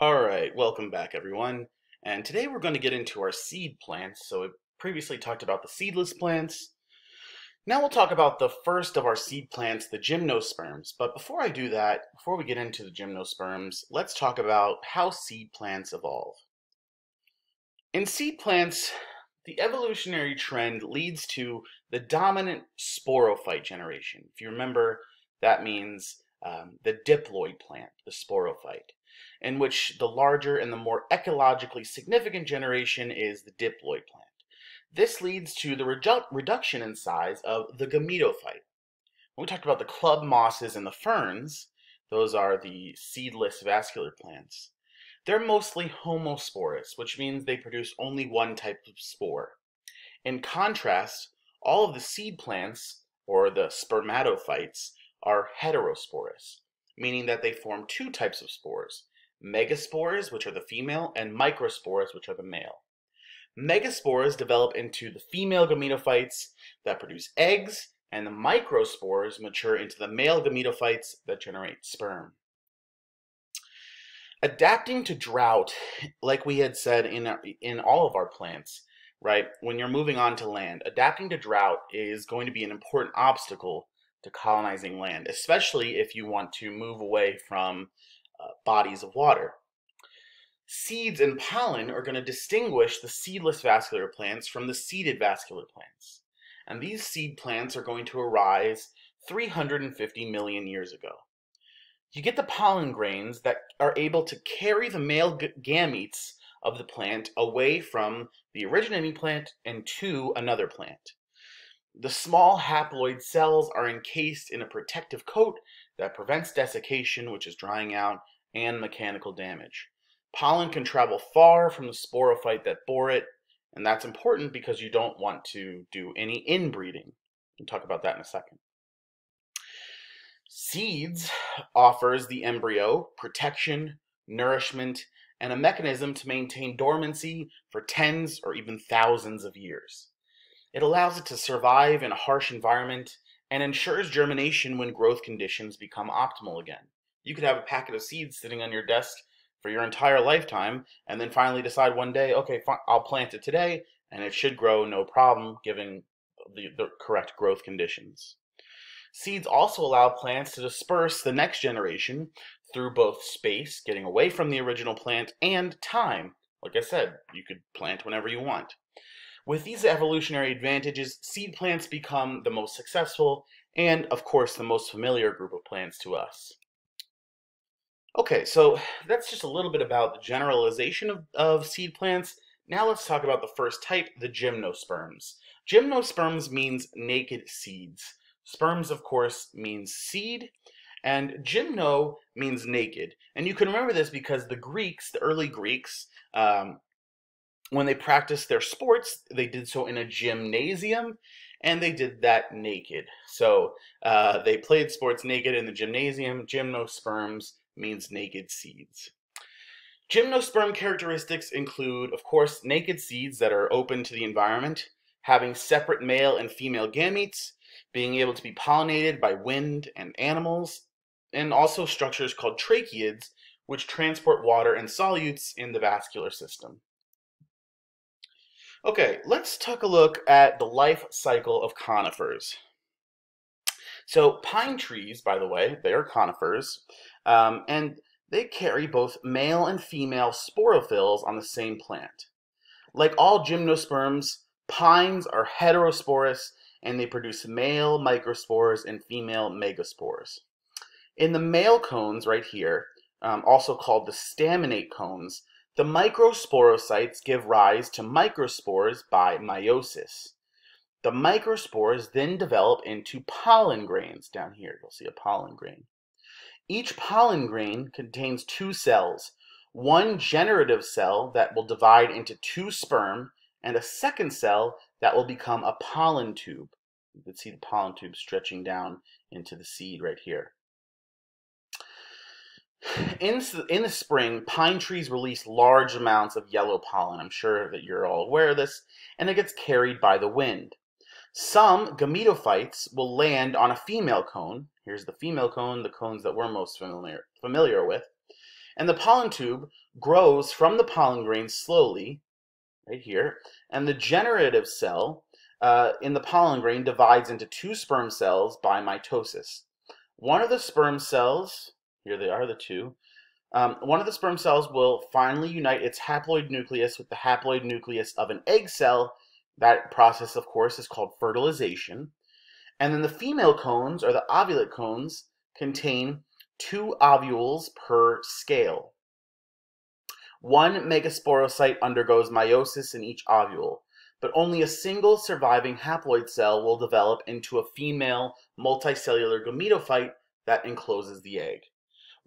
Alright, welcome back everyone. And today we're going to get into our seed plants. So we previously talked about the seedless plants. Now we'll talk about the first of our seed plants, the gymnosperms. But before I do that, before we get into the gymnosperms, let's talk about how seed plants evolve. In seed plants, the evolutionary trend leads to the dominant sporophyte generation. If you remember, that means um, the diploid plant, the sporophyte in which the larger and the more ecologically significant generation is the diploid plant. This leads to the redu reduction in size of the gametophyte. When we talked about the club mosses and the ferns, those are the seedless vascular plants. They're mostly homosporous, which means they produce only one type of spore. In contrast, all of the seed plants, or the spermatophytes, are heterosporous, meaning that they form two types of spores, megaspores, which are the female, and microspores, which are the male. Megaspores develop into the female gametophytes that produce eggs, and the microspores mature into the male gametophytes that generate sperm. Adapting to drought, like we had said in, in all of our plants, right, when you're moving on to land, adapting to drought is going to be an important obstacle to colonizing land, especially if you want to move away from uh, bodies of water. Seeds and pollen are going to distinguish the seedless vascular plants from the seeded vascular plants. And these seed plants are going to arise 350 million years ago. You get the pollen grains that are able to carry the male gametes of the plant away from the originating plant and to another plant. The small haploid cells are encased in a protective coat that prevents desiccation, which is drying out, and mechanical damage. Pollen can travel far from the sporophyte that bore it, and that's important because you don't want to do any inbreeding. We'll talk about that in a second. Seeds offers the embryo protection, nourishment, and a mechanism to maintain dormancy for tens or even thousands of years. It allows it to survive in a harsh environment and ensures germination when growth conditions become optimal again. You could have a packet of seeds sitting on your desk for your entire lifetime and then finally decide one day, okay, fine, I'll plant it today and it should grow no problem given the, the correct growth conditions. Seeds also allow plants to disperse the next generation through both space, getting away from the original plant, and time. Like I said, you could plant whenever you want. With these evolutionary advantages, seed plants become the most successful and, of course, the most familiar group of plants to us. Okay, so that's just a little bit about the generalization of, of seed plants. Now let's talk about the first type, the gymnosperms. Gymnosperms means naked seeds. Sperms, of course, means seed, and gymno means naked. And you can remember this because the Greeks, the early Greeks, um, when they practiced their sports, they did so in a gymnasium, and they did that naked. So uh, they played sports naked in the gymnasium. Gymnosperms means naked seeds. Gymnosperm characteristics include, of course, naked seeds that are open to the environment, having separate male and female gametes, being able to be pollinated by wind and animals, and also structures called tracheids, which transport water and solutes in the vascular system. Okay, let's take a look at the life cycle of conifers. So pine trees, by the way, they are conifers, um, and they carry both male and female sporophylls on the same plant. Like all gymnosperms, pines are heterosporous and they produce male microspores and female megaspores. In the male cones right here, um, also called the staminate cones, the microsporocytes give rise to microspores by meiosis. The microspores then develop into pollen grains. Down here, you'll see a pollen grain. Each pollen grain contains two cells, one generative cell that will divide into two sperm, and a second cell that will become a pollen tube. You can see the pollen tube stretching down into the seed right here. In, in the spring, pine trees release large amounts of yellow pollen. I'm sure that you're all aware of this, and it gets carried by the wind. Some gametophytes will land on a female cone. Here's the female cone, the cones that we're most familiar, familiar with. And the pollen tube grows from the pollen grain slowly, right here, and the generative cell uh, in the pollen grain divides into two sperm cells by mitosis. One of the sperm cells, here they are, the two, um, one of the sperm cells will finally unite its haploid nucleus with the haploid nucleus of an egg cell. That process, of course, is called fertilization. And then the female cones, or the ovulate cones, contain two ovules per scale. One megasporocyte undergoes meiosis in each ovule, but only a single surviving haploid cell will develop into a female multicellular gametophyte that encloses the egg.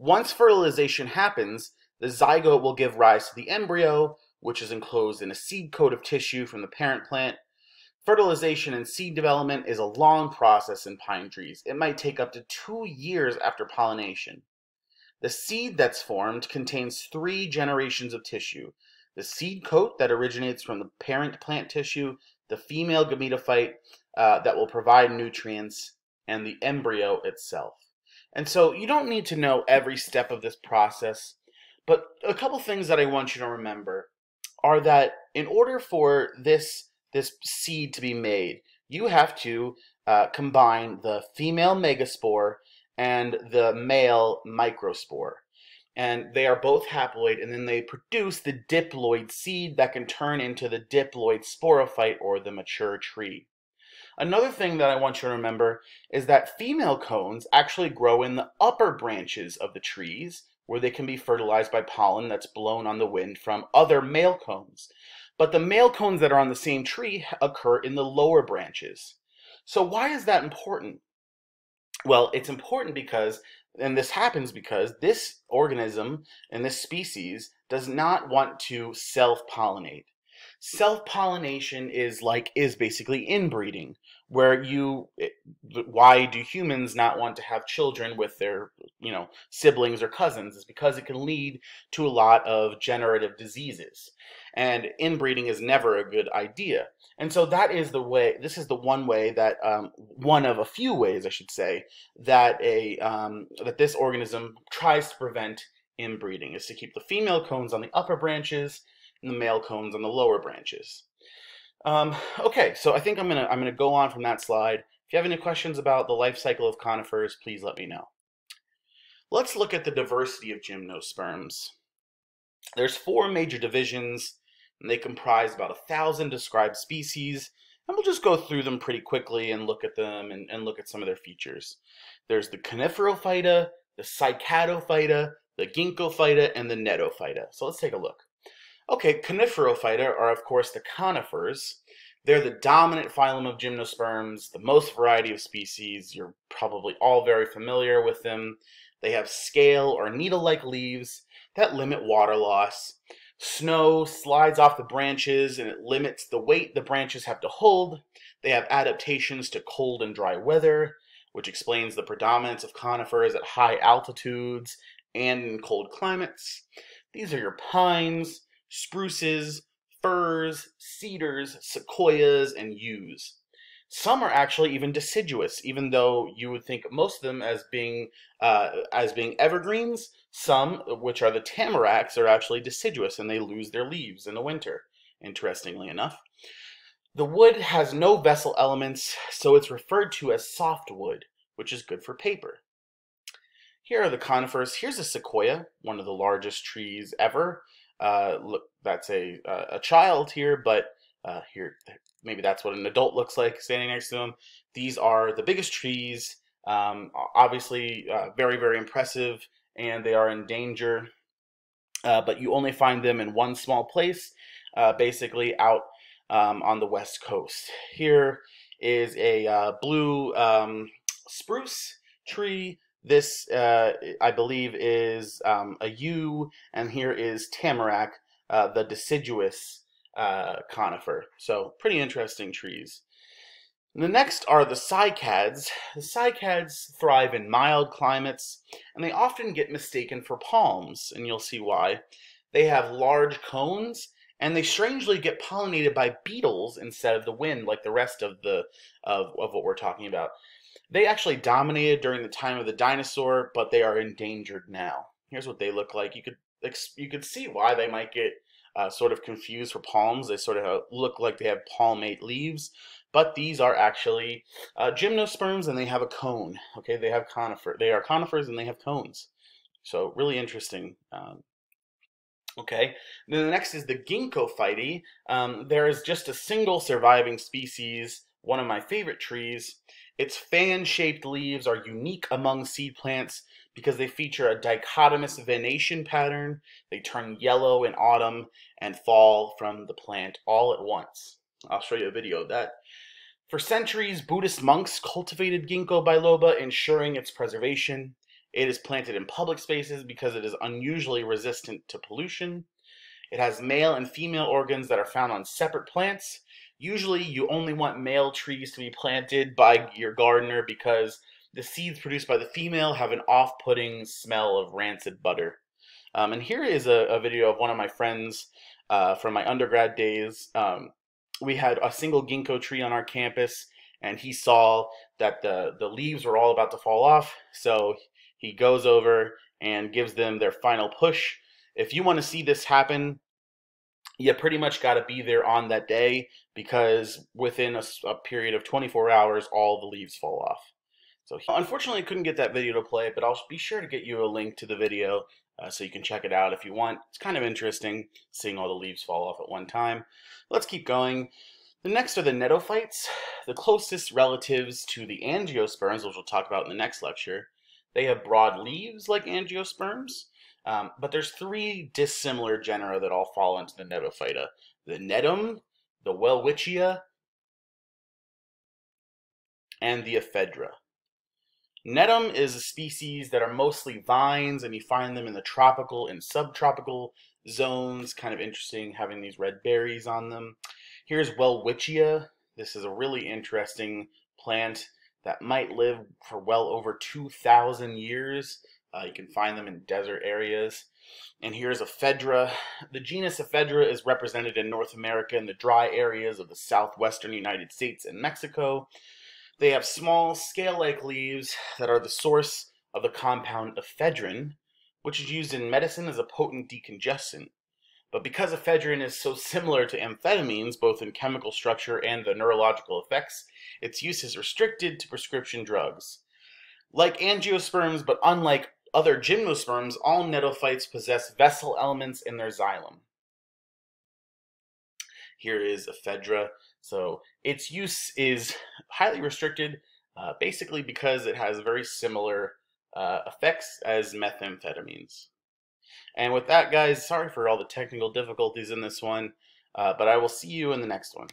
Once fertilization happens, the zygote will give rise to the embryo, which is enclosed in a seed coat of tissue from the parent plant. Fertilization and seed development is a long process in pine trees. It might take up to two years after pollination. The seed that's formed contains three generations of tissue. The seed coat that originates from the parent plant tissue, the female gametophyte uh, that will provide nutrients, and the embryo itself. And so you don't need to know every step of this process, but a couple things that I want you to remember are that in order for this this seed to be made, you have to uh, combine the female megaspore and the male microspore. And they are both haploid, and then they produce the diploid seed that can turn into the diploid sporophyte or the mature tree. Another thing that I want you to remember is that female cones actually grow in the upper branches of the trees where they can be fertilized by pollen that's blown on the wind from other male cones. But the male cones that are on the same tree occur in the lower branches. So why is that important? Well, it's important because, and this happens because this organism and this species does not want to self-pollinate self-pollination is like is basically inbreeding where you eh, why do humans not want to have children with their you know siblings or cousins is because it can lead to a lot of generative diseases and inbreeding is never a good idea and so that is the way this is the one way that um, one of a few ways i should say that a um, that this organism tries to prevent inbreeding is to keep the female cones on the upper branches and the male cones on the lower branches. Um, okay, so I think I'm gonna I'm gonna go on from that slide. If you have any questions about the life cycle of conifers, please let me know. Let's look at the diversity of gymnosperms. There's four major divisions, and they comprise about a thousand described species, and we'll just go through them pretty quickly and look at them and, and look at some of their features. There's the Coniferophyta, the Cycadophyta, the Ginkgophyta, and the Gnetophyta. So let's take a look. Okay, Coniferophyta are of course the conifers. They're the dominant phylum of gymnosperms, the most variety of species. You're probably all very familiar with them. They have scale or needle-like leaves that limit water loss. Snow slides off the branches and it limits the weight the branches have to hold. They have adaptations to cold and dry weather, which explains the predominance of conifers at high altitudes and in cold climates. These are your pines, spruces, firs, cedars, sequoias, and yews. Some are actually even deciduous, even though you would think most of them as being uh, as being evergreens. Some, which are the tamaracks, are actually deciduous and they lose their leaves in the winter. Interestingly enough, the wood has no vessel elements, so it's referred to as softwood, which is good for paper. Here are the conifers. Here's a sequoia, one of the largest trees ever. Uh, look, that's a a child here, but uh, here maybe that's what an adult looks like standing next to them. These are the biggest trees. Um, obviously, uh, very very impressive, and they are in danger. Uh, but you only find them in one small place, uh, basically out um, on the west coast. Here is a blue um, spruce tree this, uh, I believe, is um, a yew, and here is tamarack, uh, the deciduous uh, conifer. So pretty interesting trees. The next are the cycads. The cycads thrive in mild climates, and they often get mistaken for palms, and you'll see why. They have large cones, and they strangely get pollinated by beetles instead of the wind, like the rest of the of, of what we're talking about. They actually dominated during the time of the dinosaur, but they are endangered now. here's what they look like. You could you could see why they might get uh, sort of confused for palms. They sort of look like they have palmate leaves, but these are actually uh, gymnosperms and they have a cone. Okay, they have conifer. They are conifers and they have cones. So really interesting. Um, okay, then the next is the ginkgophyte. Um, there is just a single surviving species, one of my favorite trees. Its fan-shaped leaves are unique among seed plants because they feature a dichotomous venation pattern. They turn yellow in autumn and fall from the plant all at once. I'll show you a video of that. For centuries, Buddhist monks cultivated ginkgo biloba, ensuring its preservation. It is planted in public spaces because it is unusually resistant to pollution. It has male and female organs that are found on separate plants. Usually, you only want male trees to be planted by your gardener because the seeds produced by the female have an off-putting smell of rancid butter. Um, and here is a, a, video of one of my friends uh, from my undergrad days. Um, we had a single ginkgo tree on our campus, and he saw that the, the leaves were all about to fall off. So he goes over and gives them their final push. If you want to see this happen, you pretty much got to be there on that day because within a, a period of 24 hours, all the leaves fall off. So unfortunately, I couldn't get that video to play, but I'll be sure to get you a link to the video uh, so you can check it out if you want. It's kind of interesting seeing all the leaves fall off at one time. Let's keep going. The next are the gnetophytes, the closest relatives to the angiosperms, which we'll talk about in the next lecture. They have broad leaves like angiosperms, um, but there's three dissimilar genera that all fall into the gnetophyta. The gnetum, the welwitschia, and the ephedra. Gnetum is a species that are mostly vines, and you find them in the tropical and subtropical zones. Kind of interesting having these red berries on them. Here's Welwitschia. This is a really interesting plant that might live for well over 2,000 years. Uh, you can find them in desert areas. And here's Ephedra. The genus Ephedra is represented in North America in the dry areas of the southwestern United States and Mexico. They have small, scale-like leaves that are the source of the compound ephedrine, which is used in medicine as a potent decongestant. But because ephedrine is so similar to amphetamines, both in chemical structure and the neurological effects, its use is restricted to prescription drugs. Like angiosperms, but unlike other gymnosperms, all gnetophytes possess vessel elements in their xylem. Here is ephedra. So its use is highly restricted, uh, basically because it has very similar uh, effects as methamphetamines. And with that, guys, sorry for all the technical difficulties in this one, uh, but I will see you in the next one.